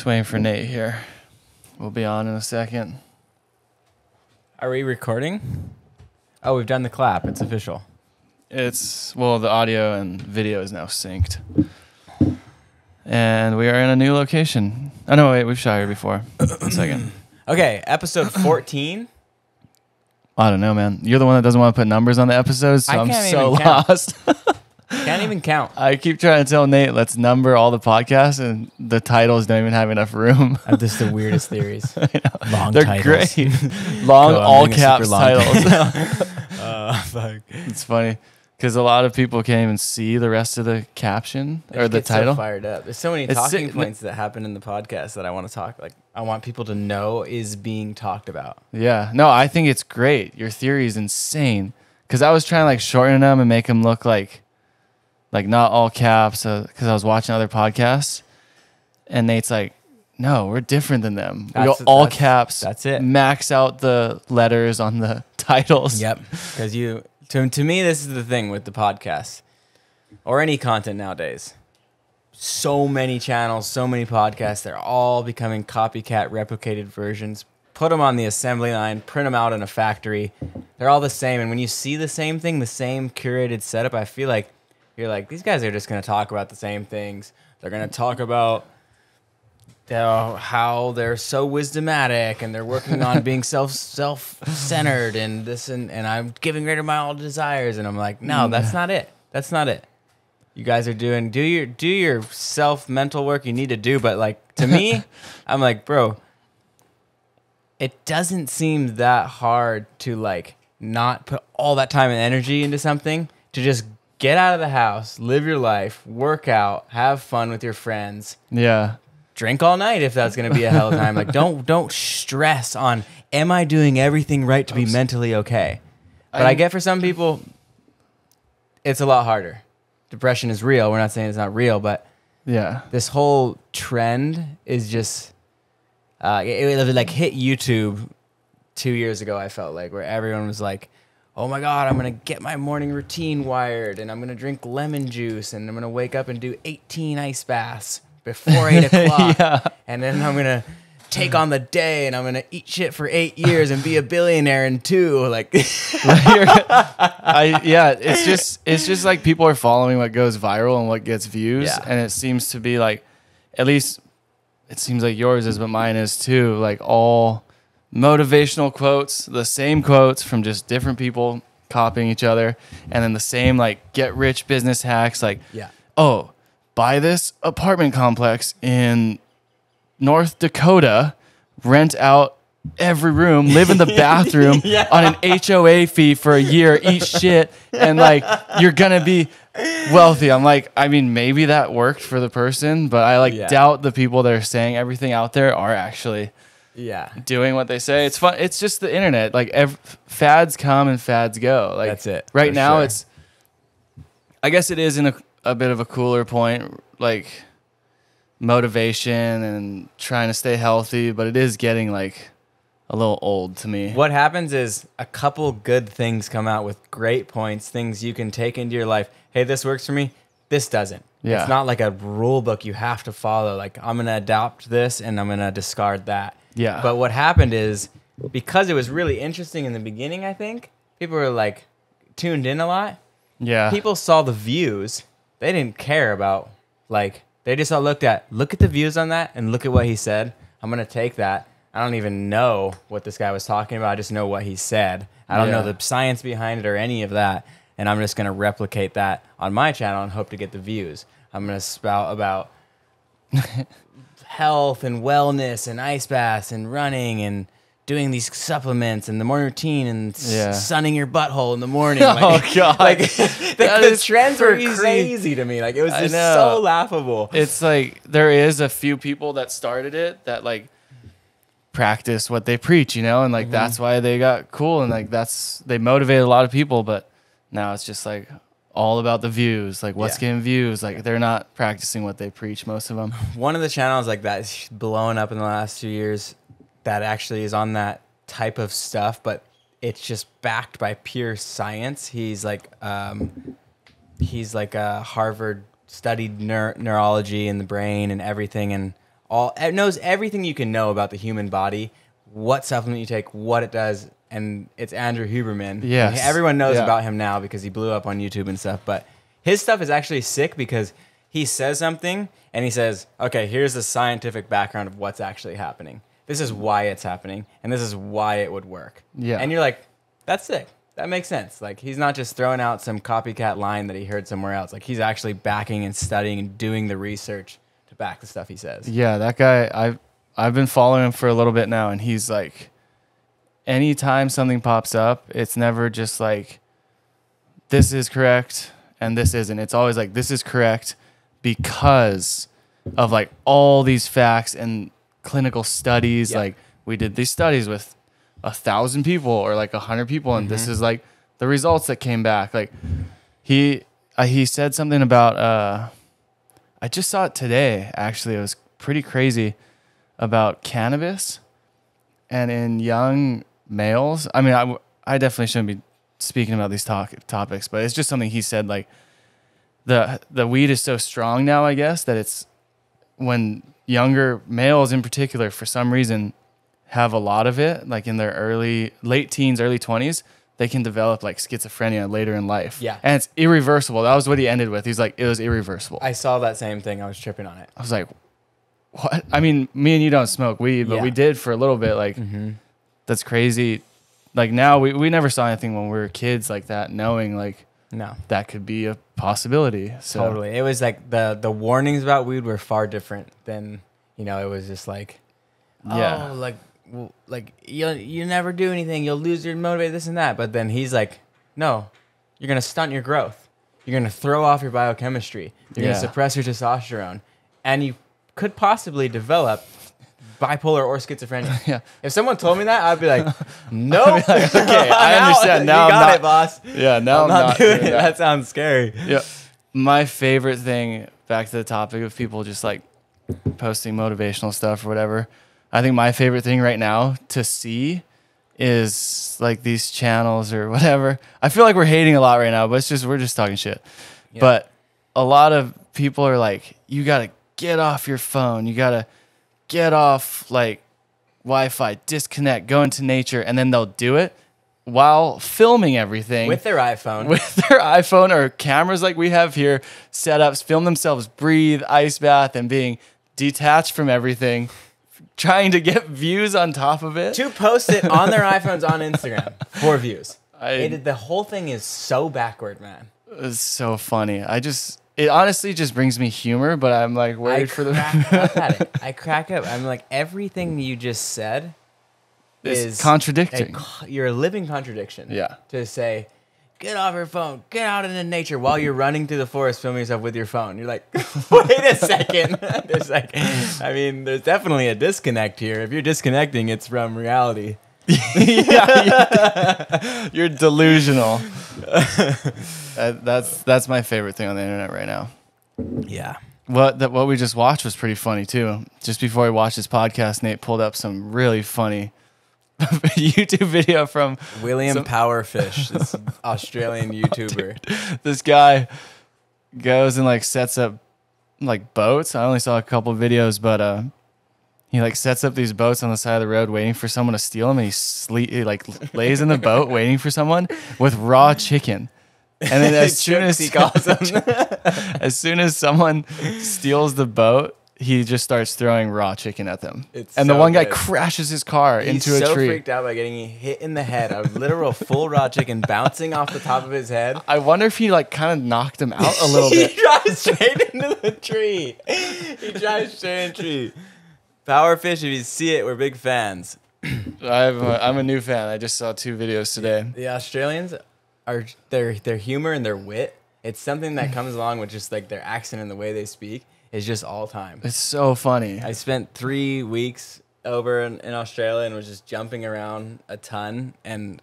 Just waiting for Nate here. We'll be on in a second. Are we recording? Oh, we've done the clap. It's official. It's well, the audio and video is now synced, and we are in a new location. Oh no, wait, we've shot here before. One second. Okay, episode 14. I don't know, man. You're the one that doesn't want to put numbers on the episodes, so I I'm so lost. Can't even count. I keep trying to tell Nate, let's number all the podcasts, and the titles don't even have enough room. Uh, This is the weirdest theories. Long They're titles. great. Long, Go, all doing a super caps long titles. Uh, fuck. it's funny because a lot of people can't even see the rest of the caption or the Get so title. fired up. There's so many It's talking sick. points that happen in the podcast that I want to talk. Like, I want people to know is being talked about. Yeah. No, I think it's great. Your theory is insane. Because I was trying to like shorten them and make them look like, like not all caps. Uh, because I was watching other podcasts, and Nate's like, "No, we're different than them. We go all that's- caps. that's it. Max out the letters on the titles. Yep. Because you, to, to me, this is the thing with the podcast or any content nowadays. So many channels, so many podcasts, they're all becoming copycat, replicated versions. Put them on the assembly line, print them out in a factory. They're all the same. And when you see the same thing, the same curated setup, I feel like you're like, these guys are just going to talk about the same things. They're going to talk about how they're so wisdomatic and they're working on being self self centered and this and and I'm giving greater my all desires. And I'm like no mm. that's not it. That's not it. You guys are doing do your do your self mental work you need to do. But like to me I'm like bro it doesn't seem that hard to like not put all that time and energy into something to just get out of the house live your life work out have fun with your friends Yeah. drink all night if that's going to be a hell of a time. Like don't don't stress on am I doing everything right to be mentally okay. But I, I- get for some people it's a lot harder. Depression is real. We're not saying it's not real, but Yeah. this whole trend is just uh, it, it like hit YouTube two years ago. I felt like where everyone was like, "Oh my god, I'm gonna get my morning routine wired, and I'm gonna drink lemon juice, and I'm gonna wake up and do 18 ice baths before eight o'clock, Yeah. and then I'm gonna." Take on the day, and I'm gonna eat shit for eight years and be a billionaire in two. Like, I yeah, it's just it's just like people are following what goes viral and what gets views, Yeah. and it seems to be like, at least it seems like yours is, but mine is too. Like all motivational quotes, the same quotes from just different people copying each other, and then the same like get rich business hacks. Like, Yeah. oh, buy this apartment complex in North Dakota, rent out every room, live in the bathroom on an HOA fee for a year, eat shit, and like you're gonna be wealthy. I'm like, I mean, maybe that worked for the person, but I like Yeah. doubt the people that are saying everything out there are actually yeah, doing what they say. It's fun. It's just the internet. Like ev- fads come and fads go. Like That's it, Right now, sure. it's. I guess it is in a, a bit of a cooler point, like motivation and trying to stay healthy, but it is getting like a little old to me. What happens is a couple good things come out with great points, things you can take into your life. Hey, this works for me. This doesn't. Yeah. It's not like a rule book you have to follow. Like I'm gonna adopt this and I'm gonna discard that. Yeah. But what happened is because it was really interesting in the beginning, I think people were like tuned in a lot. Yeah. People saw the views. They didn't care about like they just all looked at look at the views on that and look at what he said. I'm gonna take that. I don't even know what this guy was talking about. I just know what he said. I don't know the science behind it or any of that. And I'm just gonna replicate that on my channel and hope to get the views. I'm gonna spout about health and wellness and ice baths and running and doing these supplements and the morning routine and Yeah. sunning your butthole in the morning. Oh, God. Like the, the trends were crazy. crazy to me. Like it was just so laughable. it's like there is a few people that started it that like practice what they preach, you know, and like mm-hmm. that's why they got cool and like that's they motivated a lot of people, but now it's just like all about the views, like what's Yeah. getting views. Like they're not practicing what they preach, most of them. One of the channels like that is blowing up in the last few years that actually is on that type of stuff, but it's just backed by pure science. He's like um, he's like a Harvard studied neur- neurology in the brain and everything and all it knows everything you can know about the human body, what supplement you take, what it does, and it's Andrew Huberman. Yes. And everyone knows Yeah. about him now because he blew up on YouTube and stuff. But his stuff is actually sick because he says something and he says, "Okay, here's the scientific background of what's actually happening. This is why it's happening, and this is why it would work." Yeah. And you're like, "That's sick." That makes sense. Like he's not just throwing out some copycat line that he heard somewhere else. Like he's actually backing and studying and doing the research to back the stuff he says. Yeah, that guy I've I've been following him for a little bit now and he's like anytime something pops up, it's never just like this is correct and this isn't. It's always like this is correct because of like all these facts and clinical studies. Yeah. Like we did these studies with a thousand people or like a hundred people, and this is like the results that came back. Like he uh, he said something about uh, I just saw it today. Actually, it was pretty crazy about cannabis and in young males. I mean, I, I definitely shouldn't be speaking about these talk, topics, but it's just something he said. Like the the weed is so strong now, I guess that it's when younger males in particular, for some reason, have a lot of it, like in their early late teens, early twenties. They can develop like schizophrenia later in life. Yeah. And it's irreversible. That was what he ended with. He's like, it was irreversible. I saw that same thing. I was tripping on it. I was like, what? I mean, me and you don't smoke weed, but Yeah. we did for a little bit. Like, mm-hmm. That's crazy. Like now, we, we never saw anything when we were kids like that, knowing like No. that could be a possibility. So Totally. It was like the the warnings about weed were far different than you know. It was just like, oh, Yeah. oh, like like you you never do anything. You'll lose your motivate this and that. But then he's like, no, you're gonna stunt your growth. You're gonna throw off your biochemistry. You're Yeah. gonna suppress your testosterone, and you could possibly develop bipolar or schizophrenia. Yeah. If someone told me that, I'd be like, no. okay, I understand. Now you I'm got not- it, boss. yeah, now I'm I'm, not, doing it. that. That sounds scary. Yeah. My favorite thing, back to the topic of people just like posting motivational stuff or whatever. I think my favorite thing right now to see is like these channels or whatever. I feel like we're hating a lot right now, but it's just we're just talking shit. Yeah. But a lot of people are like, you gotta get off your phone. You gotta get off like Wi-Fi, disconnect, go into nature, and then they'll do it while filming everything With their iPhone. with their iPhone or cameras like we have here, setups, film themselves breathe, ice bath, and being detached from everything, trying to get views on top of it. to post it on their iPhones on Instagram for views. I- It- the whole thing is so backward, man. It's so funny. I just, it honestly just brings me humor, but I'm like I for the. crack up at it. I crack up. I'm like everything you just said It's is contradicting. a you're a living contradiction. Yeah. To say, get off your phone, get out into nature while you're running through the forest, filming yourself with your phone. You're like, wait a second. there's like, I mean, there's definitely a disconnect here. If you're disconnecting, it's from reality. You're delusional. That- that's that's my favorite thing on the internet right now. Yeah. What that what we just watched was pretty funny too. Just before we watched this podcast, Nate pulled up some really funny YouTube video from William Some- Powerfish, this Australian YouTuber. this guy goes and like sets up like boats. I only saw a couple videos, but uh he like sets up these boats on the side of the road waiting for someone to steal them and he sleep he like lays in the boat waiting for someone with raw chicken. And then as soon as he calls him. as soon as someone steals the boat, he just starts throwing raw chicken at them. It's and the so one guy crashes his car He's into a so tree. So freaked out by getting hit in the head. A literal full raw chicken bouncing off the top of his head. I wonder if he like kind of knocked him out a little bit. he drives straight into the tree. He drives straight into the tree. Powerfish, if you see it, we're big fans. I'm a, I'm a new fan. I just saw two videos today. The Australians are their their humor and their wit. It's something that comes along with just like their accent and the way they speak is just all time. It's so funny. I spent three weeks over in, in Australia and was just jumping around a ton and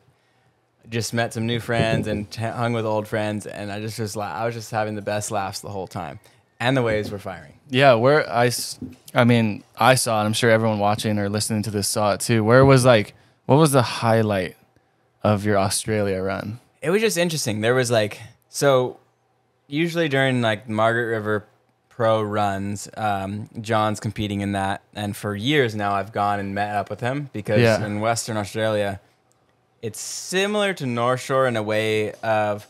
just met some new friends and hung with old friends and I just was la- I was just having the best laughs the whole time and the waves were firing. Yeah, where I, I mean, I saw it. I'm sure everyone watching or listening to this saw it too. Where was like, what was the highlight of your Australia run? It was just interesting. There was like so usually during like Margaret River pro runs. Um, John's competing in that, and for years now, I've gone and met up with him because Yeah. in Western Australia, it's similar to North Shore in a way of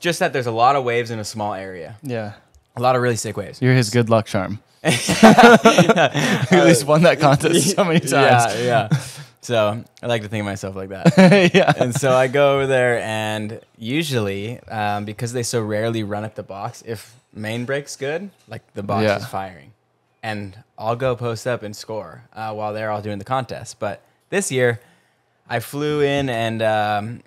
just that there's a lot of waves in a small area, Yeah. A lot of really sick waves. You're his good luck charm. at least won that contest so many times. Yeah, yeah. So I like to think of myself like that. yeah. and so I go over there, and usually, um, because they so rarely run at the box, if main breaks good, like the box Yeah. is firing, and I'll go post up and score uh, while they're all doing the contest. But this year, I flew in and um,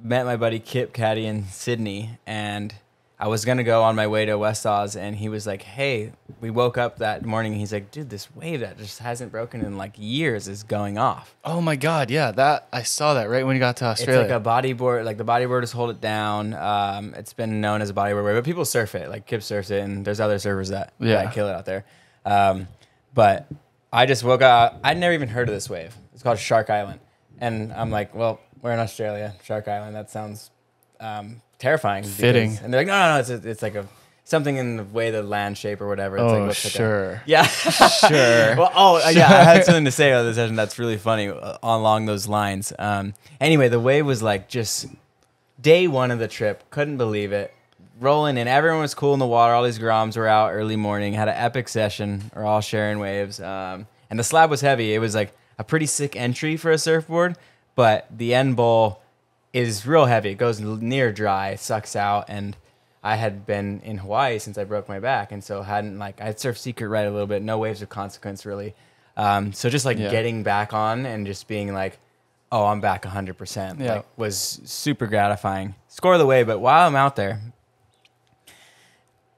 met my buddy Kip Caddy in Sydney, and I was gonna go on my way to West Oz, and he was like, "Hey, we woke up that morning. And he's like, dude, this wave that just hasn't broken in like years is going off." Oh my God. Yeah. That I saw that right when you got to Australia. It's like a bodyboard, like the bodyboarders hold it down. Um, it's been known as a bodyboard wave, but people surf it. Like Kip surfs it, and there's other surfers that, Yeah. that kill it out there. Um, but I just woke up. I'd never even heard of this wave. It's called Shark Island, and I'm like, well, we're in Australia, Shark Island. That sounds um, terrifying. because- Fitting. And they're like, no, no, no. It's, a, it's like a something in the way the land shape or whatever. It's like, oh, looks like a- sure. yeah. Sure. well, oh, uh, yeah. I had something to say about this session that's really funny uh, along those lines. Um, anyway, the wave was like just day one of the trip. Couldn't believe it. Rolling in. Everyone was cool in the water. All these groms were out early morning. Had an epic session. We're all sharing waves. Um, and the slab was heavy. It was like a pretty sick entry for a surfboard, but the end bowl is real heavy. It goes near dry, sucks out, and I had been in Hawaii since I broke my back, and so hadn't like I had surfed secret right a little bit, no waves of consequence really. Um, so just like Yeah. getting back on and just being like, oh, I'm back 100 percent, Yeah. like was super gratifying. Score the way, but while I'm out there,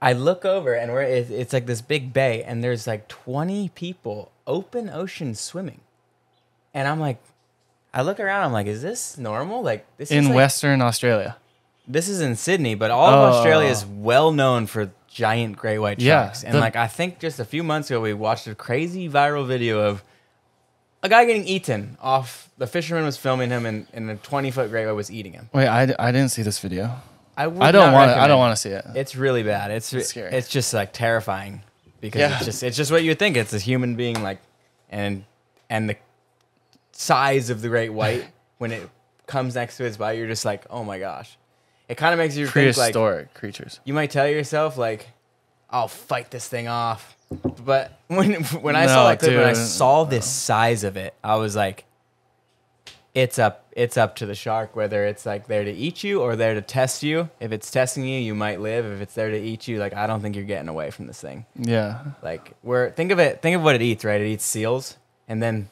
I look over and we're it, it's like this big bay, and there's like 20 people open ocean swimming, and I'm like. I look around. I'm like, is this normal? Like this is in like, Western Australia. this is in Sydney, but all of Oh. Australia is well known for giant great white Yeah, sharks. and the- like I think just a few months ago we watched a crazy viral video of a guy getting eaten off the fisherman was filming him and, and a 20 foot great white was eating him. Wait, I, I didn't see this video. I, I don't want to. I don't want to see it. It's really bad. It's It's scary. It's just like terrifying because Yeah. it's just it's just what you would think. It's a human being like and and the size of the great white when it comes next to its body, you're just like, oh my gosh. It kind of makes you think like Prehistoric creatures. you might tell yourself like, I'll fight this thing off. But when when I saw No, that clip, when I dude. saw this size of it, I was like, it's up it's up to the shark whether it's like there to eat you or there to test you. If it's testing you, you might live. If it's there to eat you, like I don't think you're getting away from this thing. Yeah. Like where think of it think of what it eats, right? It eats seals. And then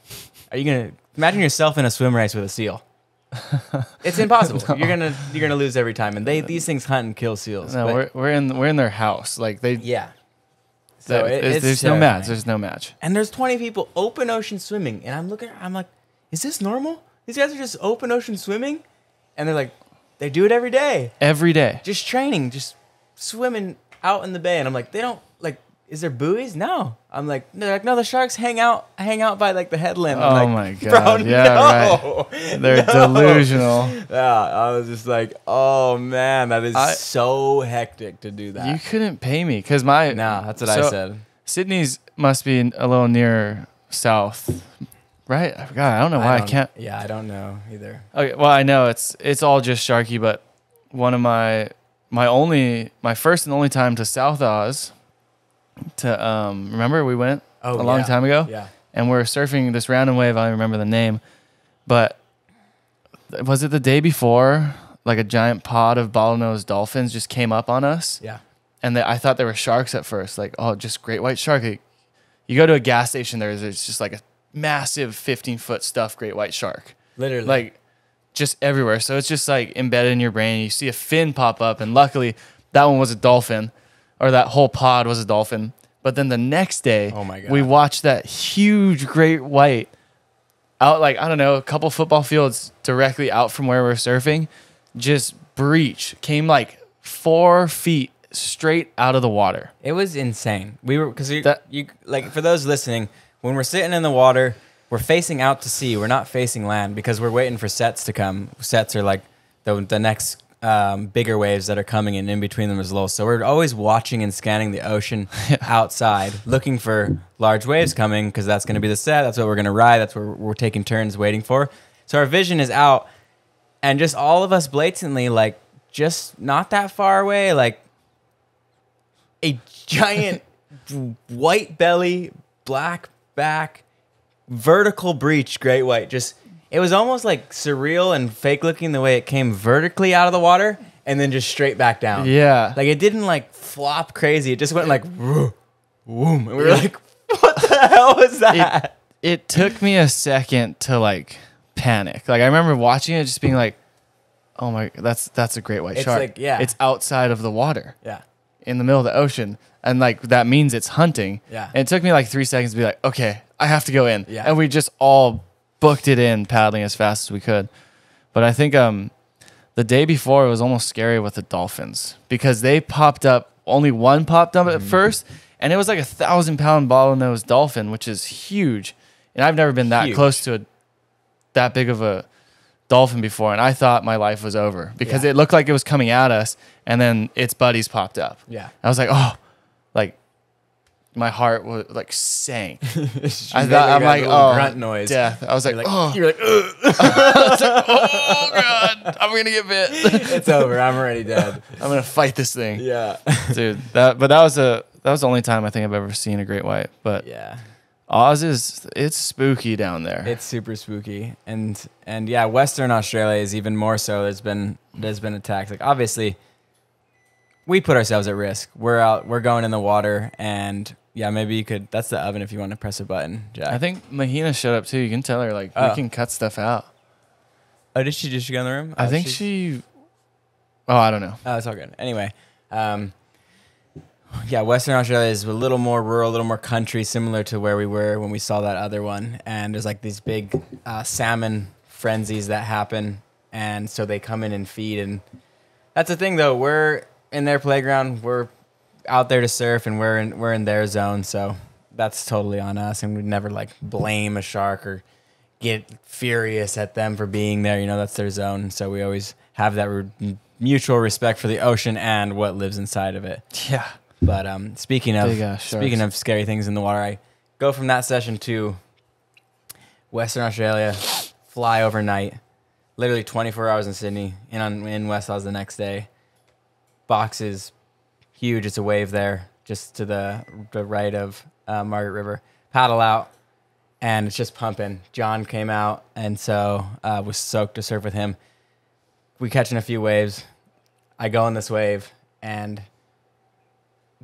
are you gonna imagine yourself in a swim race with a seal? It's impossible. You're gonna you're gonna lose every time. And they these things hunt and kill seals. No, But- we're we're in we're in their house. Like they. yeah. So it, there's, it's there's no match. There's no match. and there's 20 people open ocean swimming, and I'm looking. I'm like, is this normal? These guys are just open ocean swimming, and they're like, they do it every day, Every day. just training, just swimming out in the bay. And I'm like, they don't. Is there buoys? No. I'm like, they're like, no. The sharks hang out, hang out by like the headland. I'm Oh like, my "Bro, God, yeah, no." They're No. delusional. Yeah, I was just like, oh man, that is I- so hectic to do that. You couldn't pay me because my. no, that's what I said. Sydney's must be a little near south, right? I forgot. I don't know why I, don't- can't. Yeah, I don't know either. Okay, well I know it's it's all just Sharky, but one of my my only my first and only time to South Oz. To um, remember we went Oh, a long yeah. time ago, Yeah. and we're surfing this random wave. I don't remember the name, but was it the day before? Like a giant pod of bottlenose dolphins just came up on us, Yeah. and they, I thought they were sharks at first. Like, oh, just great white shark. You go to a gas station, there's, there's just like a massive 15 foot stuffed great white shark, Literally. like just everywhere. So it's just like embedded in your brain. You see a fin pop up, and luckily that one was a dolphin, or that whole pod was a dolphin. But then the next day, Oh my God. we watched that huge great white out like I don't know, a couple football fields directly out from where we're surfing, just breach came like four feet straight out of the water. It was insane. We were because you, you like for those listening, when we're sitting in the water, we're facing out to sea. We're not facing land because we're waiting for sets to come. Sets are like the the next um, bigger waves that are coming in. In between them is low. So we're always watching and scanning the ocean outside, looking for large waves coming because that's going to be the set. That's what we're going to ride. That's what we're, we're taking turns waiting for. So our vision is out, and just all of us blatantly like just not that far away, like a giant white belly, black back, vertical breach great white. Just it was almost like surreal and fake looking the way it came vertically out of the water and then just straight back down. Yeah. Like it didn't like flop crazy. It just went like whoom, whoom. And we were like, what the hell was that? it took me a second to like panic. Like I remember watching it, just being like, "Oh my, that's that's a great white It's shark." like- yeah. it's outside of the water yeah. in the middle of the ocean, and like that means it's hunting. Yeah. And it took me like three seconds to be like, "Okay, I have to go in." Yeah. And we just all booked it in, paddling as fast as we could. But I think um, the day before it was almost scary with the dolphins because they popped up. Only one popped up at first, and it was like a thousand pound bottlenose dolphin, which is huge. And I've never been that Huge. close to a that big of a dolphin before, and I thought my life was over because Yeah. it looked like it was coming at us, and then its buddies popped up. Yeah. I was like, oh, my heart was like sank. I thought I'm like, oh, grunt noise. death. I was like, You're like, oh, you're like, Ugh, oh god, I'm gonna get bit. it's over. I'm already dead. I'm gonna fight this thing, Yeah. dude. That, but that was a that was the only time I think I've ever seen a great white. But yeah. Oz is it's spooky down there. It's super spooky, and and yeah, Western Australia is even more so. There's been there's been attacks. Like obviously, we put ourselves at risk. We're out. We're going in the water, and yeah, maybe you could. That's the oven if you want to press a button, Jack. I think Mahina showed up too. You can tell her like Oh. we can cut stuff out. Oh, did she? Did she go in the room? I Oh, think she. Oh, I don't know. Oh, it's all good. Anyway, um, yeah, Western Australia is a little more rural, a little more country, similar to where we were when we saw that other one. And there's like these big uh, salmon frenzies that happen, and so they come in and feed. And that's the thing, though. We're in their playground. We're out there to surf, and we're in we're in their zone. So that's totally on us, and we'd never like blame a shark or get furious at them for being there. You know, that's their zone. So we always have that re- mutual respect for the ocean and what lives inside of it. Yeah. But um, speaking of Big speaking of scary things in the water, I go from that session to Western Australia, fly overnight, literally 24 hours in Sydney, and on, in West Oz the next day. Box is huge. It's a wave there, just to the the right of uh, Margaret River. Paddle out, and it's just pumping. John came out, and so uh, was soaked to surf with him. We catching a few waves. I go on this wave and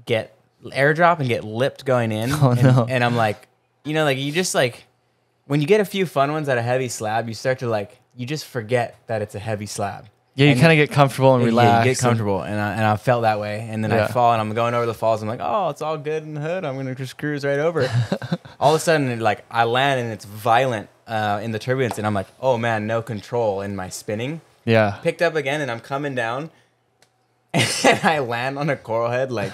get airdrop and get lipped going in. Oh, and, no. and I'm like, you know, like you just like when you get a few fun ones at a heavy slab, you start to like you just forget that it's a heavy slab. Yeah, you kind of get comfortable and yeah, relax. you get comfortable, and I, and I felt that way. And then Yeah. I fall, and I'm going over the falls. I'm like, oh, it's all good in the hood. I'm gonna just cruise right over. all of a sudden, like I land, and it's violent uh, in the turbulence, and I'm like, oh man, no control in my spinning. yeah. Picked up again, and I'm coming down, and I land on a coral head, like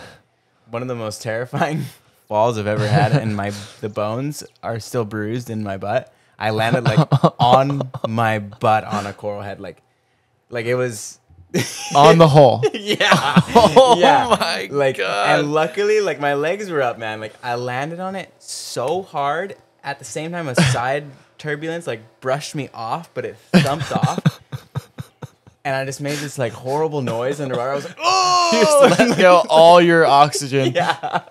one of the most terrifying falls I've ever had, and my the bones are still bruised in my butt. I landed like on my butt on a coral head, like like it was On the hole. yeah. Oh yeah. my like, God. And luckily, like my legs were up, man. Like I landed on it so hard. At the same time, a side turbulence like brushed me off, but it thumped off. And I just made this like horrible noise underwater. I was like, oh! Let go all your oxygen. yeah.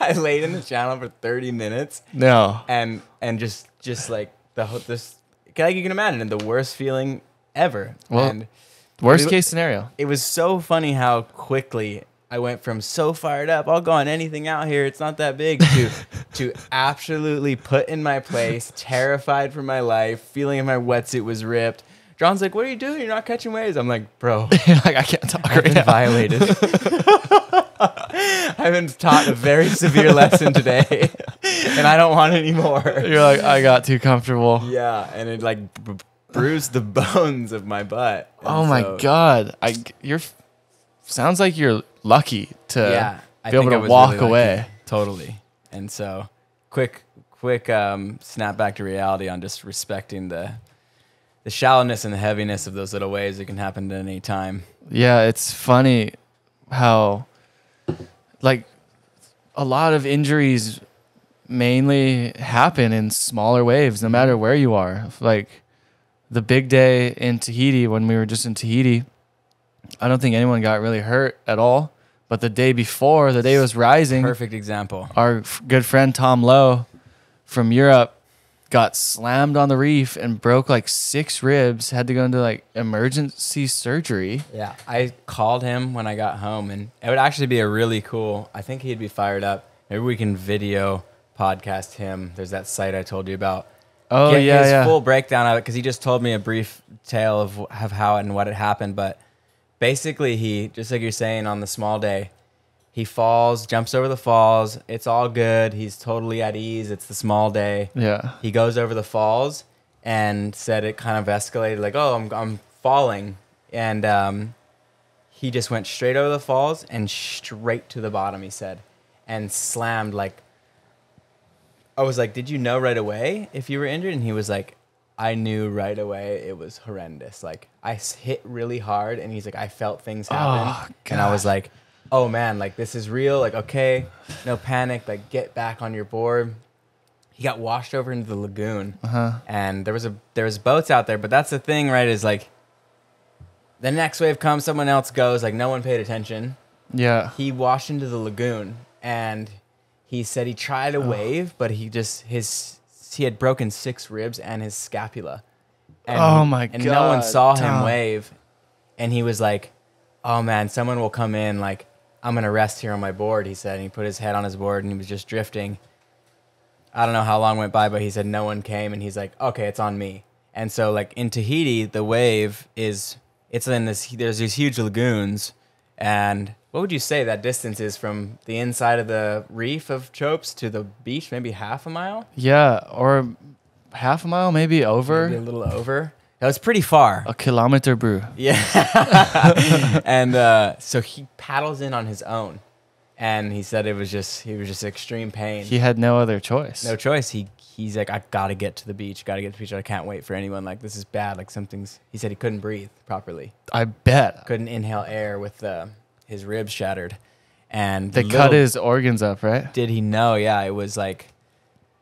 I laid in the channel for 30 minutes No. and and just just like the whole this like you can imagine the worst feeling ever. Well, and Worst we- case scenario. it was so funny how quickly I went from so fired up, I'll go on anything out here, it's not that big, to to absolutely put in my place, terrified for my life, feeling my wetsuit was ripped. John's like, "What are you doing? You're not catching waves." I'm like, "Bro, like I can't talk I've right been now. violated. I've been taught a very severe lesson today, and I don't want any more." You're like I got too comfortable. Yeah, and it like b- bruised the bones of my butt. And Oh my so- god. I you're sounds like you're lucky to yeah, be able to walk really lucky. away. Totally. And so, quick, quick um, snap back to reality on just respecting the the shallowness and the heaviness of those little waves. It can happen at any time. Yeah, it's funny how like a lot of injuries mainly happen in smaller waves no matter where you are. Like the big day in Tahiti when we were just in Tahiti, I don't think anyone got really hurt at all. But the day before, the day was rising, Perfect example. our f- good friend Tom Lowe from Europe got slammed on the reef and broke like six ribs, had to go into like emergency surgery. Yeah, I called him when I got home, and it would actually be a really cool. I think he'd be fired up. Maybe we can video podcast him. There's that site I told you about. Oh Get yeah, his yeah. full breakdown of it because he just told me a brief tale of, of how and what had happened. But basically, he just like you're saying on the small day, he falls, jumps over the falls. It's all good. He's totally at ease. It's the small day. yeah. He goes over the falls and said it kind of escalated like, oh, I'm, I'm falling. And um, he just went straight over the falls and straight to the bottom, he said, and slammed like. I was like, did you know right away if you were injured? And he was like, I knew right away it was horrendous. Like, I hit really hard, and he's like, I felt things happen. Oh, and I was like, oh man, like, this is real. Like, okay, no panic. Like, get back on your board he got washed over into the lagoon Uh-huh. and there was a there was boats out there but that's the thing right is like the next wave comes someone else goes like no one paid attention Yeah. he washed into the lagoon and he said he tried a wave but he just his he had broken six ribs and his scapula and Oh my and no one God, saw him Tom. wave and he was like oh man someone will come in like i'm gonna rest here on my board he said and he put his head on his board and he was just drifting I don't know how long went by, but he said no one came, and he's like, okay, it's on me. And so, like in Tahiti, the wave is it's in this. There's these huge lagoons, and what would you say that distance is from the inside of the reef of Chopes to the beach? Maybe half a mile, Yeah. Or half a mile, maybe over maybe a little over. That was pretty far. a kilometer brew. Yeah. and uh, so he paddles in on his own, and he said it was just he was just extreme pain. He had no other choice. no choice. He he's like, I gotta get to the beach. Gotta get to the beach. I can't wait for anyone. Like this is bad. Like something's. He said he couldn't breathe properly. I bet. Couldn't inhale air with uh, his ribs shattered. And They little cut his organs up, right? Did he know? Yeah, it was like.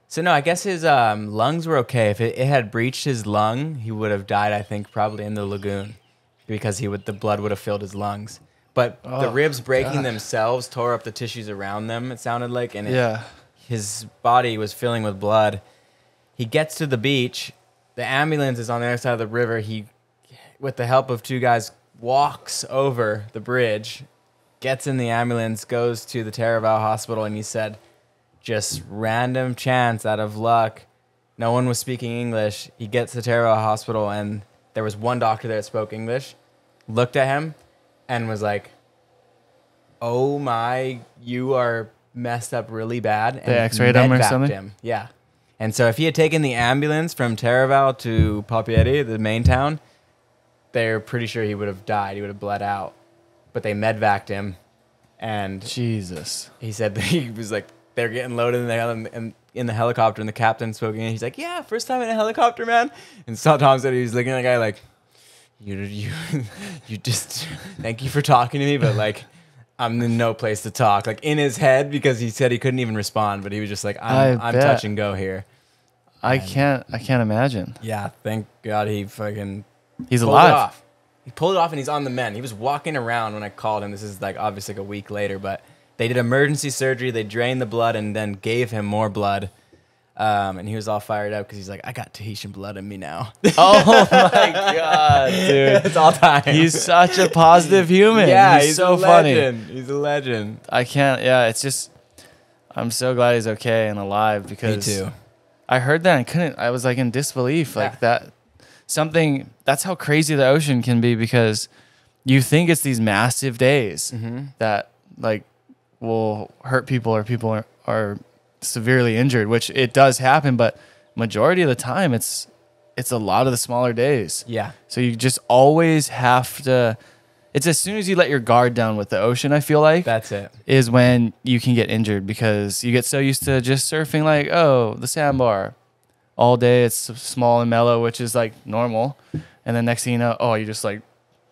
So no, I guess his um, lungs were okay. If it, it had breached his lung, he would have died. I think probably in the lagoon, because he would the blood would have filled his lungs. But the Oh, ribs breaking God. themselves tore up the tissues around them. It sounded like, and it, Yeah. his body was filling with blood. He gets to the beach. The ambulance is on the other side of the river. He, with the help of two guys, walks over the bridge, gets in the ambulance, goes to the Taravao Hospital, and he said, just random chance out of luck. No one was speaking English. He gets to Taravao Hospital, and there was one doctor there that spoke English, looked at him, and was like, oh my, you are messed up really bad. And X-rayed him or something? Him. Yeah. And so if he had taken the ambulance from Taravao to Papeete, the main town, they're pretty sure he would have died. He would have bled out. But they medvaced him. And Jesus. he said that he was like, they're getting loaded in the, in, in the helicopter, and the captain spoke, and he's like, yeah, first time in a helicopter, man. And so Tom said he was looking at the guy like, you, you, you just, thank you for talking to me, but like, I'm in no place to talk. Like in his head, because he said he couldn't even respond, but he was just like, I'm, I'm touch and go here. I can't. I can't imagine. Yeah, thank God he fucking He's alive. He pulled it off and he's on the mend. He was walking around when I called him. This is like obviously like a week later, but they did emergency surgery. They drained the blood and then gave him more blood. Um, and he was all fired up because he's like, I got Tahitian blood in me now. Oh my god, dude. it's all time. He's such a positive human. yeah, he's, he's, so a funny. He's a legend. I can't. Yeah, it's just. I'm so glad he's okay and alive because Me too. I heard that and couldn't. I was like in disbelief, like Yeah. that. Something that's how crazy the ocean can be because you think it's these massive days Mm-hmm. that like will hurt people or people are, are severely injured, which it does happen, but majority of the time it's it's a lot of the smaller days. Yeah. So you just always have to. It's as soon as you let your guard down with the ocean, I feel like, That's it. is when you can get injured because you get so used to just surfing, like, oh, the sandbar. All day. It's small and mellow, which is like normal. And then next thing you know, oh, you just like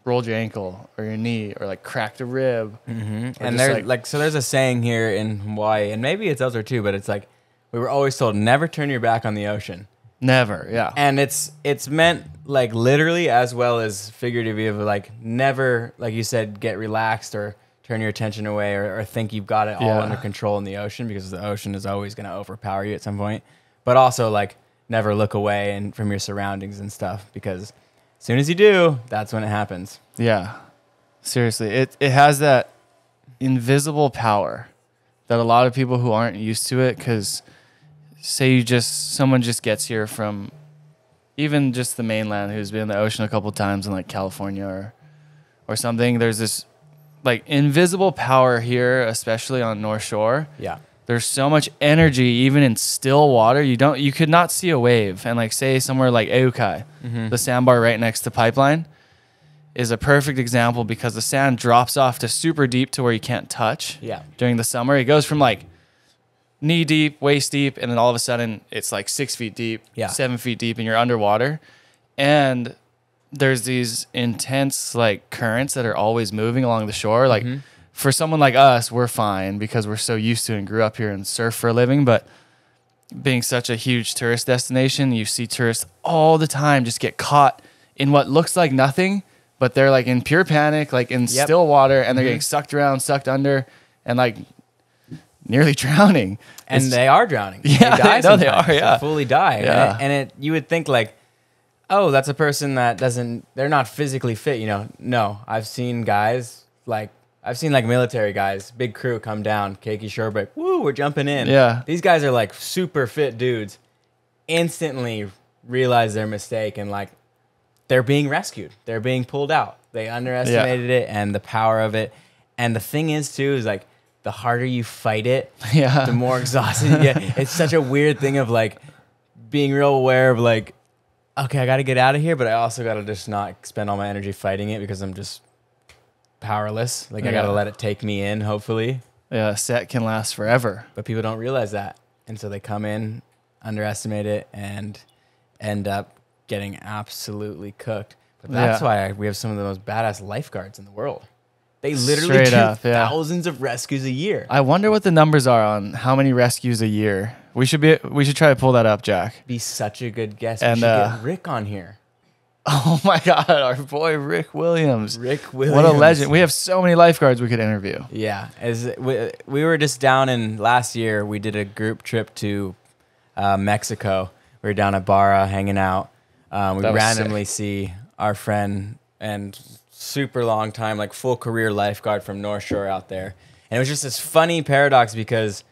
rolled your ankle or your knee or like cracked a rib. Mm-hmm. And there's like- like, so there's a saying here in Hawaii, and maybe it's elsewhere too, but it's like we were always told never turn your back on the ocean, Never. Yeah. and it's it's meant like literally as well as figuratively of like never, like you said, get relaxed or turn your attention away or, or think you've got it all Yeah. under control in the ocean because the ocean is always going to overpower you at some point. But also like never look away and from your surroundings and stuff because as soon as you do, that's when it happens. Yeah. Seriously, it it has that invisible power that a lot of people who aren't used to it cuz say you just someone just gets here from even just the mainland who's been in the ocean a couple times in like California or or something there's this like invisible power here especially on North Shore Yeah. There's so much energy even in still water. You don't you could not see a wave. And like say somewhere like Ehukai mm-hmm. the sandbar right next to pipeline is a perfect example because the sand drops off to super deep to where you can't touch Yeah. during the summer. It goes from like knee deep waist deep and then all of a sudden it's like six feet deep Yeah. seven feet deep and you're underwater. And there's these intense like currents that are always moving along the shore. Like mm-hmm. For someone like us we're fine because we're so used to it and grew up here and surf for a living but being such a huge tourist destination you see tourists all the time just get caught in what looks like nothing but they're like in pure panic like in Yep. still water and they're getting mm-hmm. sucked around sucked under and like nearly drowning and It's- they are drowning. Yeah, they die no, they are. yeah. fully die. And Yeah. it- and it, you would think like, oh, that's a person that doesn't. They're not physically fit. You know, no. I've seen guys like I've seen like military guys, big crew come down, Keiki Shorebreak. Woo, we're jumping in. Yeah. these guys are like super fit dudes. Instantly realize their mistake and like they're being rescued. They're being pulled out. They underestimated it and the power of it. And the thing is too is like the harder you fight it, Yeah. the more exhausted you get. It's such a weird thing of like being real aware of like, okay, I got to get out of here, but I also got to just not spend all my energy fighting it because I'm just powerless. Like I got to Yeah. let it take me in, hopefully. yeah a set can last forever But people don't realize that, and so they come in, underestimate it, and end up getting absolutely cooked. But that's Yeah. why we have some of the most badass lifeguards in the world. They literally Straight do up, yeah. thousands of rescues a year. i wonder what the numbers are on how many rescues a year we should be we should try to pull that up jack Be such a good guest. And, we should uh, get Rick on here. oh my god our boy rick williams Rick Williams. what a legend we have so many lifeguards we could interview Yeah, as we, we were just down in last year, we did a group trip to uh, Mexico. We were down at Barra hanging out. Um, we randomly see our friend and super long time, like full career lifeguard from North Shore out there, and it was just this funny paradox because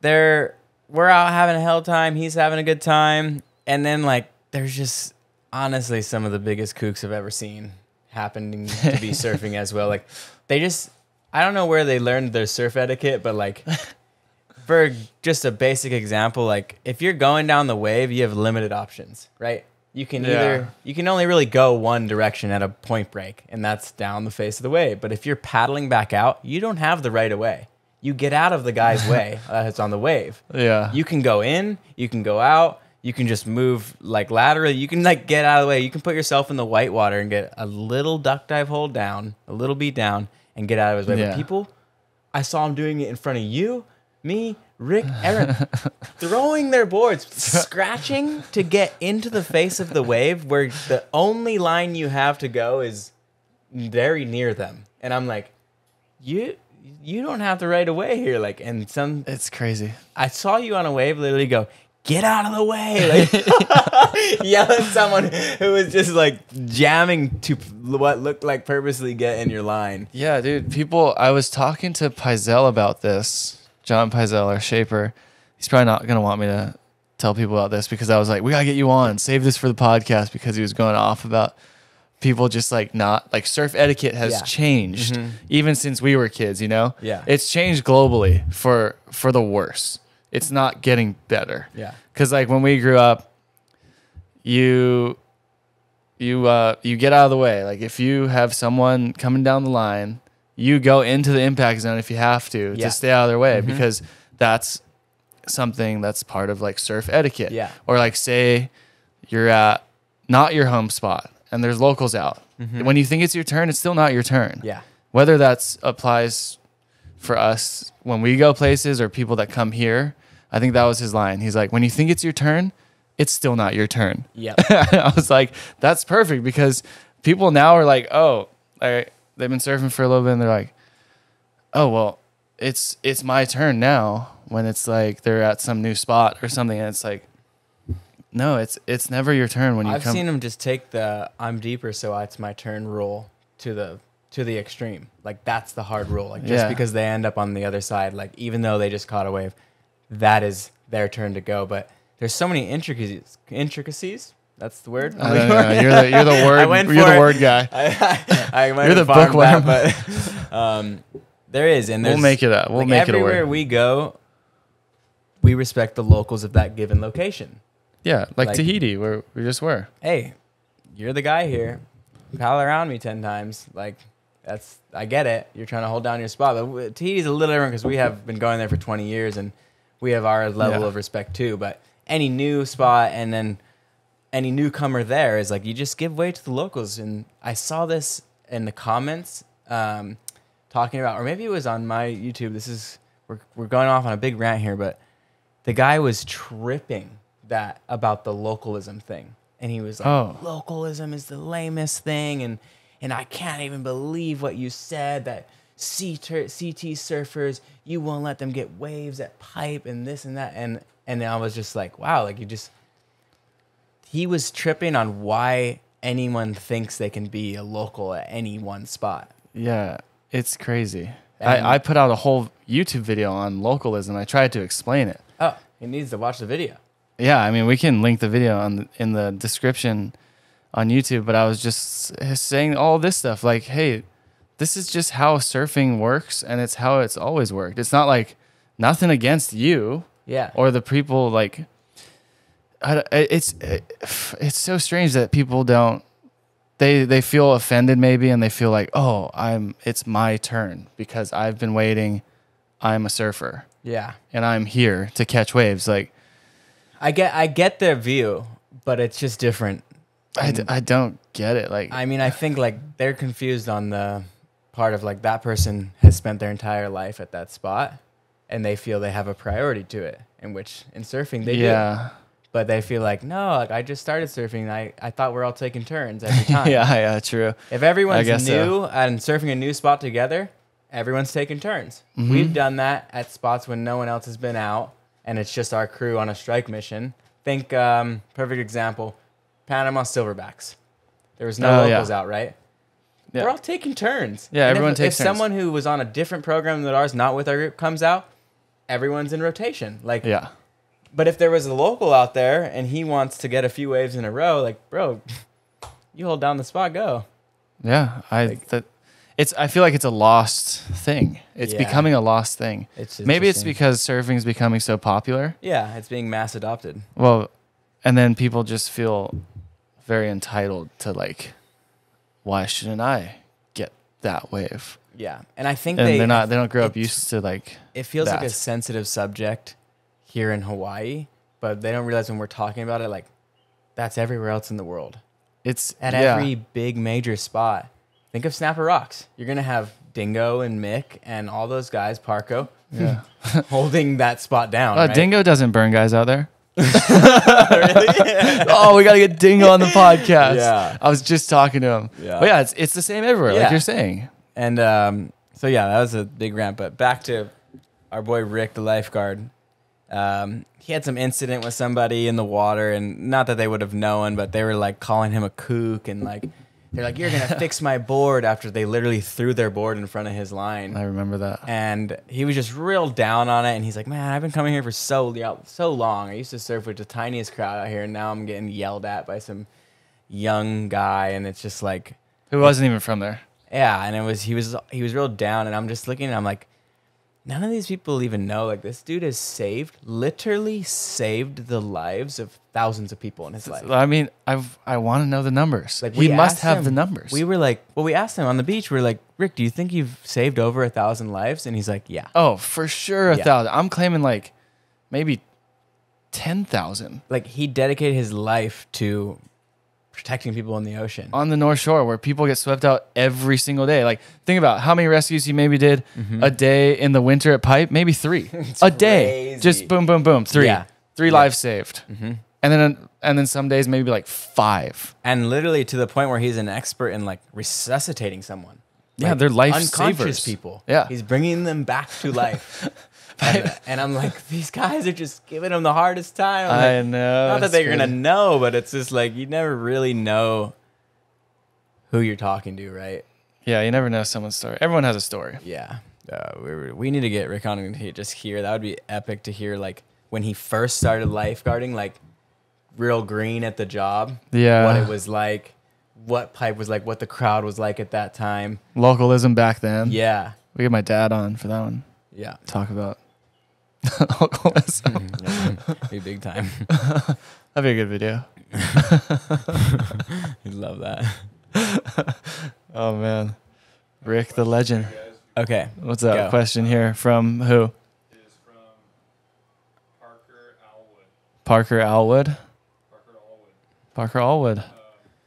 they're we're out having a hell time, he's having a good time, and then like there's just honestly some of the biggest kooks I've ever seen happening to be surfing as well. Like they just I don't know where they learned their surf etiquette, but like for just a basic example, like if you're going down the wave, you have limited options, right? You can Yeah. either you can only really go one direction at a point break, and that's down the face of the wave. But if you're paddling back out, you don't have the right of way. You get out of the guy's way uh, that's on the wave. yeah You can go in, you can go out, you can just move like laterally. You can like get out of the way. You can put yourself in the white water and get a little duck dive hold down, a little beat down, and get out of his way. Yeah. But people, I saw him doing it in front of you, me, Rick, Aaron, throwing their boards, scratching to get into the face of the wave where the only line you have to go is very near them. And I'm like, you you don't have the right of way here. Like, and some it's crazy I saw you on a wave literally go, get out of the way. Like, yell at someone who was just like jamming to what looked like purposely get in your line. Yeah, dude. People, I was talking to Pyzel about this. John Pyzel, our shaper. He's probably not gonna want me to tell people about this because I was like, we gotta get you on. Save this for the podcast because he was going off about people just like not like surf etiquette has Yeah. changed mm-hmm. even since we were kids. You know, Yeah. it's changed globally for for the worse. It's not getting better. Yeah. Because like when we grew up, you you uh you get out of the way. Like if you have someone coming down the line, you go into the impact zone if you have to Yeah. to stay out of their way because that's something that's part of like surf etiquette. Yeah. Or like say you're at not your home spot and there's locals out. When you think it's your turn, it's still not your turn. Mm-hmm. Yeah. Whether that's applies for us when we go places or people that come here. I think that was his line. He's like, when you think it's your turn, it's still not your turn. Yeah. I was like, that's perfect because people now are like, oh, they've been surfing for a little bit and they're like, oh, well, it's it's my turn now when it's like they're at some new spot or something and it's like, no, it's it's never your turn when you I've come. seen him just take the "I'm deeper, so it's my turn" rule to the to the extreme. Like that's the hard rule. Like just Yeah. because they end up on the other side, like even though they just caught a wave, that is their turn to go. But there's so many intricacies. Intricacies. That's the word. I don't know. You're the you're the word you're the it. word guy. I, I, I You're the bookworm. that, but um, there is, and We'll make it up. We'll like, make it a everywhere we go. We respect the locals of that given location. Yeah, like, like- Tahiti, where we just were. hey, you're the guy here. Pal around me 10 times. Like, that's, I get it. You're trying to hold down your spot. But Tahiti's a little different because we have been going there for 20 years and we have our level Yeah. of respect too. But any new spot and then any newcomer there is like, you just give way to the locals. And I saw this in the comments um, talking about, or maybe it was on my YouTube. This is, we're, we're going off on a big rant here, but the guy was tripping that about the localism thing and he was like Oh. localism is the lamest thing and and i can't even believe what you said that CT, ct surfers you won't let them get waves at pipe and this and that and and i was just like wow like you just he was tripping on why anyone thinks they can be a local at any one spot Yeah, it's crazy. And- I, I put out a whole YouTube video on localism. I tried to explain it. oh he needs to watch the video Yeah, I mean, we can link the video on the, in the description on YouTube. But I was just saying all this stuff, like, hey, this is just how surfing works, and it's how it's always worked. It's not like nothing against you yeah or the people. Like, I, it's it's so strange that people don't. They they feel offended maybe, and they feel like, oh, I'm it's my turn because I've been waiting. I'm a surfer, yeah and I'm here to catch waves. Like. i get i get their view but it's just different I, d- I don't get it. Like, I mean, I think like they're confused on the part of like that person has spent their entire life at that spot and they feel they have a priority to it, in which in surfing they do. yeah, But they feel like, no, like I just started surfing. I, I thought we're all taking turns every time. yeah, yeah, true. If everyone's guess so. new and surfing a new spot together, everyone's taking turns. Mm-hmm. We've done that at spots when no one else has been out and it's just our crew on a strike mission. Think, um, perfect example, Panama Silverbacks. There was no Oh, yeah. locals out, right? Yeah. We're all taking turns. Yeah, And everyone if, takes If turns. someone who was on a different program than ours, not with our group, comes out, everyone's in rotation. Like, Yeah, but if there was a local out there and he wants to get a few waves in a row, like, bro, you hold down the spot, go. yeah. I Like- that it's. I feel like it's a lost thing. It's Yeah. becoming a lost thing. It's Maybe it's because surfing's becoming so popular. Yeah, it's being mass adopted. Well, and then people just feel very entitled to like, why shouldn't I get that wave? Yeah, and I think And they are not. They don't grow up used to like. It feels like a sensitive subject here in Hawaii, but they don't realize when we're talking about it, like that's everywhere else in the world. It's At yeah. every big major spot, think of Snapper Rocks. You're gonna have Dingo and Mick and all those guys, Parko, Yeah. holding that spot down. Uh, right? Dingo doesn't burn guys out there. oh, we gotta get Dingo on the podcast. Yeah. I was just talking to him. Yeah. But yeah, it's it's the same everywhere, Yeah. like you're saying. And um, so yeah, that was a big rant. But back to our boy Rick, the lifeguard. Um, he had some incident with somebody in the water, and not that they would have known, but they were like calling him a kook, and like they're like, "You're gonna fix my board," after they literally threw their board in front of his line. I remember that. and he was just real down on it. And he's like, "Man, I've been coming here for so so long. I used to surf with the tiniest crowd out here, and now I'm getting yelled at by some young guy." And it's just like, Who wasn't even from there. yeah, and it was he was he was real down, and I'm just looking, and I'm like, none of these people even know. Like this dude has saved, literally saved the lives of thousands of people in his life. I mean, I've I want to know the numbers. Like he we must have him- the numbers. We were like, well, we asked him on the beach. We are like, Rick, do you think you've saved over a thousand lives? And he's like, yeah. oh, for sure, a Yeah. thousand. I'm claiming like maybe ten thousand Like he dedicated his life to protecting people in the ocean. on the North Shore, where people get swept out every single day. Like, think about how many rescues he maybe did mm-hmm. a day in the winter at Pipe. Maybe three a day. crazy. Just boom, boom, boom. Three, Yeah. three Yeah. lives saved. Mm-hmm. And then and then some days maybe like five. and literally to the point where he's an expert in like resuscitating someone. Yeah, Like, they're life unconscious savers. people. Yeah. he's bringing them back to life. and, and I'm like, these guys are just giving them the hardest time. I'm I know. Not that they're gonna know, but it's just like you never really know who you're talking to, right? Yeah, you never know someone's story. Everyone has a story. Yeah. Uh, we, we need to get Rick on just hear. That would be epic to hear, like, when he first started lifeguarding, like, real green at the job. Yeah. What it was like, what pipe was like, what the crowd was like at that time. Localism back then. Yeah. We get my dad on for that one. Yeah. Talk about localism. be big time. That'd be a good video. You'd love that. Oh man. Rick the legend. Okay. What's that Go. Question here from who? is from Parker Alwood. Parker Alwood. Parker Alwood. Parker Alwood. Uh,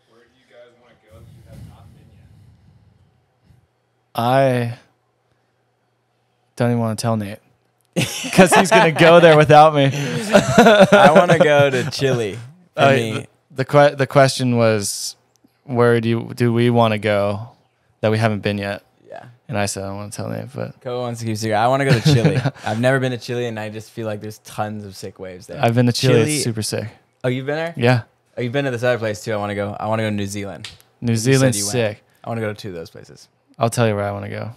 where do you guys want to go that you have not been yet? I don't even want to tell Nate because he's gonna go there without me. I want to go to Chile. For Uh, me. the the, que- the question was, where do you, do we want to go that we haven't been yet? Yeah. And I said I don't want to tell Nate, but Ko wants to keep secret. I want to go to Chile. I've never been to Chile, and I just feel like there's tons of sick waves there. I've been to Chile. Chile- It's super sick. oh, you've been there? Yeah, Oh, you've been to this other place too. I want to go. I want to go to New Zealand. New Zealand's sick. I want to go to two of those places. I'll tell you where I want to go.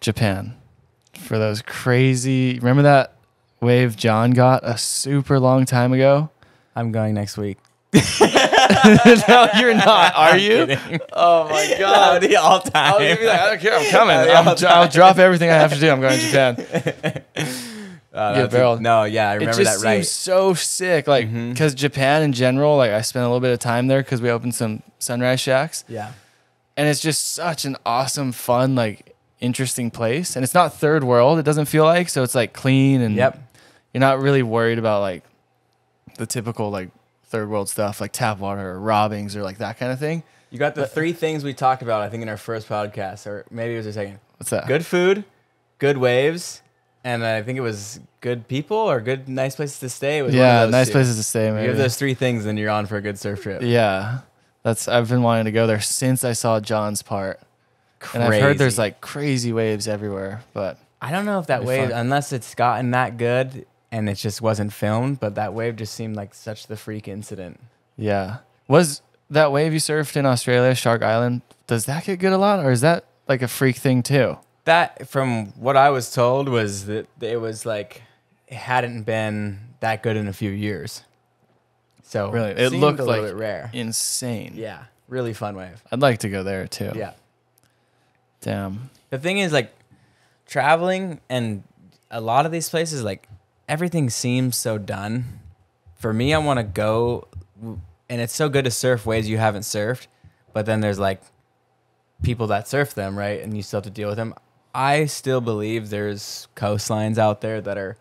Japan. For those crazy. Remember that wave John got a super long time ago? I'm going next week. no, you're not. Are you? Oh my god. the all I was time. gonna be like, I don't care. I'm coming. I'm, I'll I'll drop everything I have to do. I'm going to Japan. Uh, Get a- no, yeah, I It remember just that right. seems so sick. Like, because Japan in general, like, I spent a little bit of time there because we opened some sunrise shacks. yeah, and it's just such an awesome, fun, like interesting place. And it's not third world. It doesn't feel like so. It's like clean and yep. You're not really worried about like the typical like third world stuff like tap water or robbings or like that kind of thing. You got the three things we talked about. I think in our first podcast, or maybe it was our second. What's that? Good food, good waves, and I think it was good people or good nice places to stay. It was one of Yeah, nice two. places to stay. You have those three things, then you're on for a good surf trip. yeah, that's I've been wanting to go there since I saw John's part, and I've heard there's like crazy waves everywhere. But I don't know if that wave, fun. unless it's gotten that good and it just wasn't filmed, but that wave just seemed like such the freak incident. yeah, was that wave you surfed in Australia, Shark Island? Does that get good a lot, or is that like a freak thing too? That, from what I was told, was that it was like it hadn't been that good in a few years. So Really, it looked a little like bit rare. Insane. Yeah, really fun wave. I'd like to go there too. Yeah. Damn. The thing is, like, traveling and a lot of these places, like, everything seems so done. For me, I want to go, and it's so good to surf waves you haven't surfed, but then there's like people that surf them, right? And you still have to deal with them. I still believe there's coastlines out there that are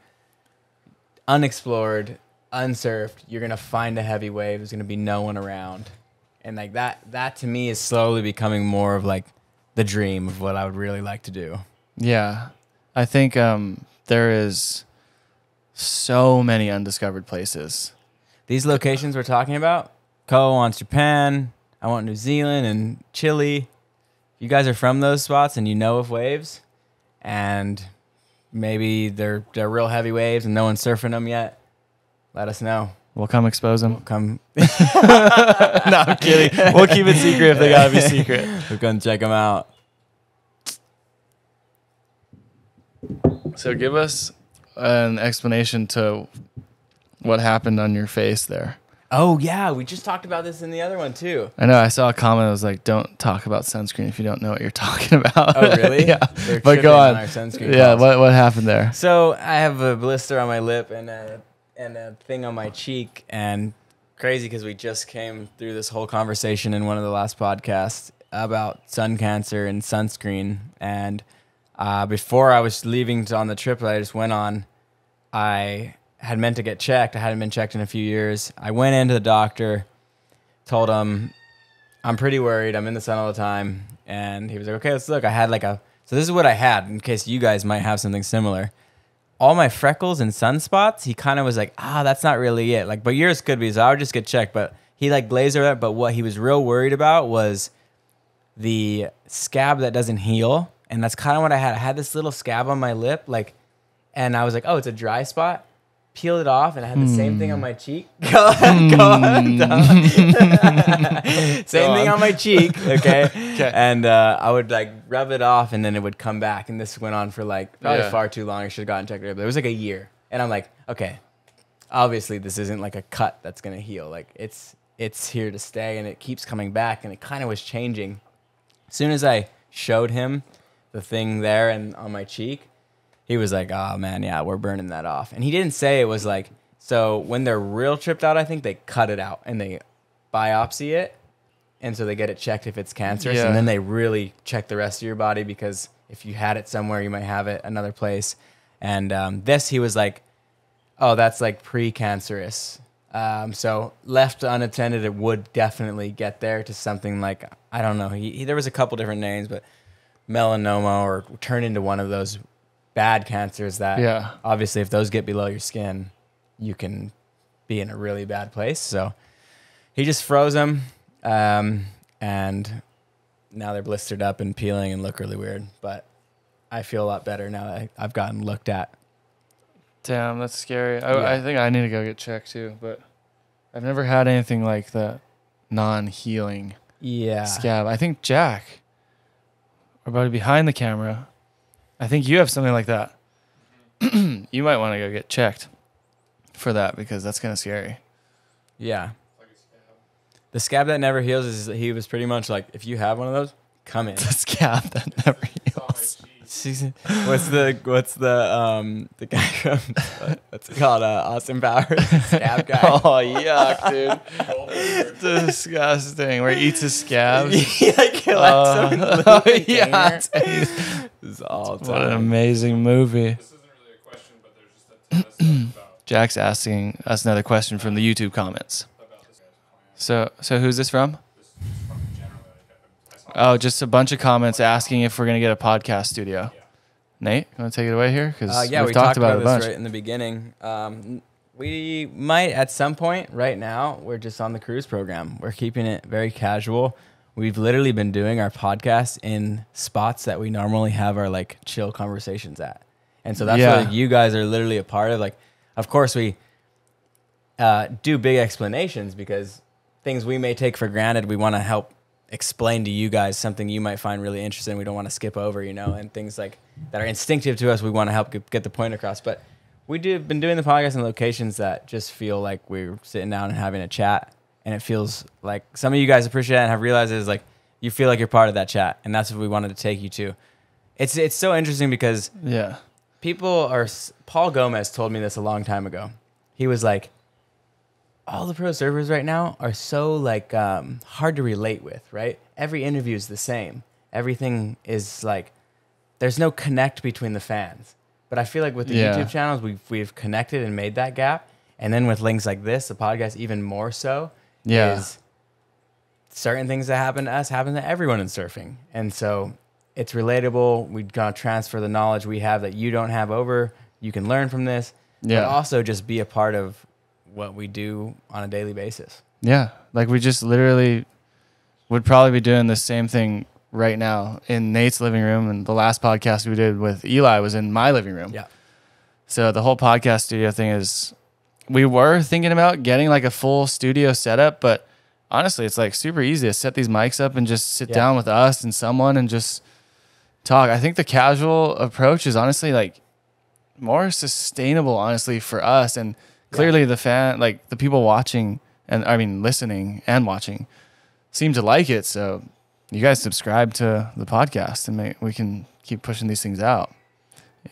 unexplored, unsurfed. You're gonna find a heavy wave. There's gonna be no one around, and like that. That to me is slowly becoming more of like the dream of what I would really like to do. Yeah. I think um, there is so many undiscovered places. These locations we're talking about, Ko wants Japan. I want New Zealand and Chile. You guys are from those spots and you know of waves, and maybe they're they're real heavy waves and no one's surfing them yet. Let us know. We'll come expose them. We'll Come, no, I'm kidding. We'll keep it secret if they gotta be secret. We're gonna check them out. So give us an explanation to what happened on your face there. Oh yeah, we just talked about this in the other one too. I know I saw a comment that was like, "Don't talk about sunscreen if you don't know what you're talking about." Oh really? yeah. They're But go on. our sunscreen Yeah. calls. What what happened there? So I have a blister on my lip and a and a thing on my cheek, and crazy because we just came through this whole conversation in one of the last podcasts about sun cancer and sunscreen. And uh, before I was leaving on the trip that I just went on, I had meant to get checked. I hadn't been checked in a few years. I went into the doctor, told him I'm pretty worried. I'm in the sun all the time, and he was like, "Okay, let's look." I had like a so this is what I had in case you guys might have something similar. All my freckles and sunspots, he kind of was like, "Ah, that's not really it." Like, but yours could be. So I would just get checked. But he like glazed over that. But what he was real worried about was the scab that doesn't heal, and that's kind of what I had. I had this little scab on my lip, like, and I was like, "Oh, it's a dry spot." Peeled it off, and I had the same thing on my cheek. Go on, go on, Dom. Same thing on. on my cheek, okay. And uh, I would like rub it off, and then it would come back. And this went on for like probably Yeah. far too long. I should have gotten checked but it was like a year. And I'm like, okay, obviously this isn't like a cut that's gonna heal. Like it's it's here to stay, and it keeps coming back, and it kind of was changing. As soon as I showed him the thing there and on my cheek, he was like, "Oh man, yeah, we're burning that off." And he didn't say it was like so when they're real tripped out. I think they cut it out and they biopsy it, and so they get it checked if it's cancerous, Yeah. and then they really check the rest of your body because if you had it somewhere, you might have it another place. And um, this, he was like, "Oh, that's like pre-cancerous." Um, so left unattended, it would definitely get there to something like I don't know. He, he, there was a couple different names, but melanoma or turn into one of those bad cancers that Yeah. obviously if those get below your skin, you can be in a really bad place. So he just froze them, um, and now they're blistered up and peeling and look really weird. But I feel a lot better now that I've gotten looked at. Damn, that's scary. I, Yeah. I think I need to go get checked too, but I've never had anything like that non-healing Yeah. scab. I think Jack, our buddy behind the camera, I think you have something like that. you might want to go get checked for that because that's kind of scary. Yeah. The scab that never heals is that he was pretty much like, if you have one of those, come in. The scab that never heals. what's the what's the um the guy from what's it called uh, Austin Powers scab guy? Oh yuck, dude! Disgusting. Where he eats his scabs. he like collects them in a little Uh, container. yeah. This is all What an amazing movie. This isn't really a question, but there's just a ton of stuff about, Jack's asking us another question from the YouTube comments. about this guy's plan. So, so who's this from? This is from generally like I saw Oh, just a bunch of comments asking if we're gonna get a podcast studio. Nate, you want to take it away here? Because Uh, yeah, we've we talked, talked about, about, it a bunch. this right in the beginning. Um, we might at some point. Right now, we're just on the cruise program. We're keeping it very casual. We've literally been doing our podcast in spots that we normally have our like chill conversations at, and so that's Yeah. what you guys are literally a part of. Like, of course, we uh, do big explanations because things we may take for granted, we want to help explain to you guys something you might find really interesting. We don't want to skip over, you know, and things like that are instinctive to us. We want to help get, get the point across. But we do been doing the podcast in locations that just feel like we're sitting down and having a chat, and it feels like some of you guys appreciate it and have realized it is like you feel like you're part of that chat, and that's what we wanted to take you to. It's it's so interesting because Yeah. people are Paul Gomez told me this a long time ago. He was like, all the pro servers right now are so like um, hard to relate with, right? Every interview is the same. Everything is like there's no connect between the fans. But I feel like with the Yeah. YouTube channels, we've we've connected and made that gap. And then with links like this, the podcast, even more so. Yeah. Is certain things that happen to us happen to everyone in surfing. And so it's relatable. We're gonna transfer the knowledge we have that you don't have over. You can learn from this. Yeah. But also just be a part of what we do on a daily basis. Yeah. Like we just literally would probably be doing the same thing right now in Nate's living room. And the last podcast we did with Eli was in my living room. Yeah. So the whole podcast studio thing is, we were thinking about getting like a full studio setup, but honestly, it's like super easy to set these mics up and just sit Yeah. down with us and someone and just talk. I think the casual approach is honestly like more sustainable, honestly, for us. And clearly the fan, like the people watching and I mean, listening and watching seem to like it. So you guys subscribe to the podcast and make, we can keep pushing these things out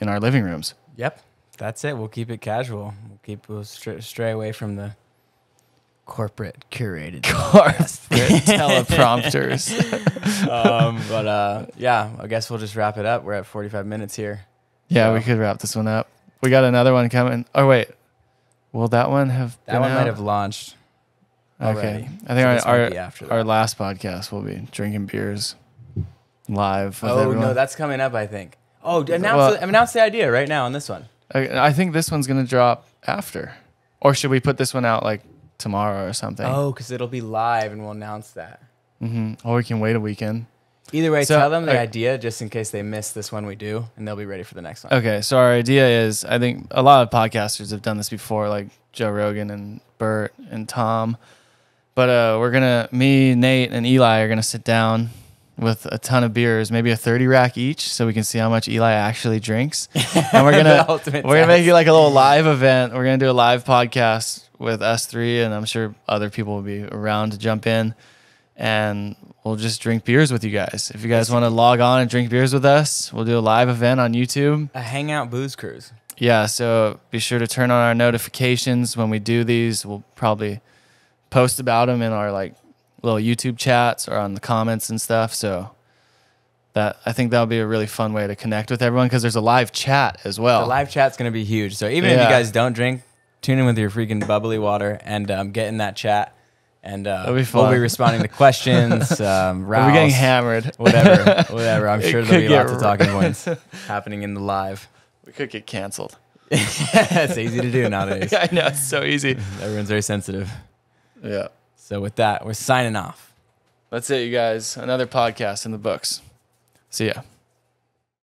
in our living rooms. Yep. That's it. We'll keep it casual. We'll keep we'll stray, stray away from the corporate curated. corporate teleprompters. um, but uh, yeah, I guess we'll just wrap it up. We're at 45 minutes here. Yeah, So- we could wrap this one up. we got another one coming. Oh wait, will that one have? That one out? might have launched. already. Okay, I think this our our, after our last podcast will be drinking beers live. With Oh everyone. no, that's coming up. I think. Oh, announce Well- announce the idea right now on this one. I, I think this one's gonna drop after, or should we put this one out like tomorrow or something? Oh, because it'll be live and we'll announce that. hmm Or we can wait a weekend. Either way, So, tell them the okay. idea just in case they miss this one we do, and they'll be ready for the next one. Okay, so our idea is I think a lot of podcasters have done this before, like Joe Rogan and Bert and Tom. But uh, we're gonna, me, Nate, and Eli are gonna sit down with a ton of beers, maybe a thirty rack each, so we can see how much Eli actually drinks. And we're gonna we're gonna make it like a little live event. We're gonna do a live podcast with us three, and I'm sure other people will be around to jump in, and we'll just drink beers with you guys. If you guys want to log on and drink beers with us, we'll do a live event on YouTube. a hangout booze cruise. Yeah, so be sure to turn on our notifications when we do these. We'll probably post about them in our like little YouTube chats or on the comments and stuff. So that I think that'll be a really fun way to connect with everyone because there's a live chat as well. The live chat's gonna be huge. So even if you guys don't drink, tune in with your freaking bubbly water and um, get in that chat. And uh, be we'll be responding to questions. Um, We're getting hammered. whatever, whatever. I'm sure there'll be lots of talking points happening in the live. we could get canceled. it's easy to do nowadays. I know it's so easy. Everyone's very sensitive. Yeah. So with that, we're signing off. That's it, you guys. Another podcast in the books. See ya.